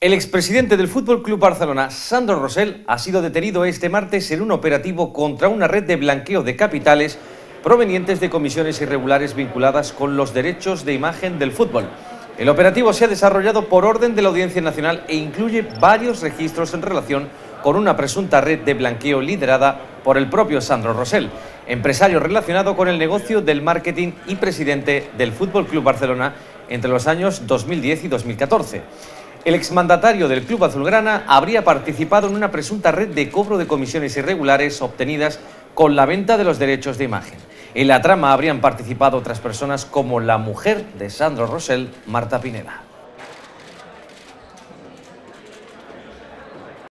El expresidente del Fútbol Club Barcelona, Sandro Rosell, ha sido detenido este martes en un operativo contra una red de blanqueo de capitales provenientes de comisiones irregulares vinculadas con los derechos de imagen del fútbol. El operativo se ha desarrollado por orden de la Audiencia Nacional e incluye varios registros en relación con una presunta red de blanqueo liderada por el propio Sandro Rosell, empresario relacionado con el negocio del marketing y presidente del Fútbol Club Barcelona entre los años 2010 y 2014. El exmandatario del Club Azulgrana habría participado en una presunta red de cobro de comisiones irregulares obtenidas con la venta de los derechos de imagen. En la trama habrían participado otras personas como la mujer de Sandro Rosell, Marta Pineda.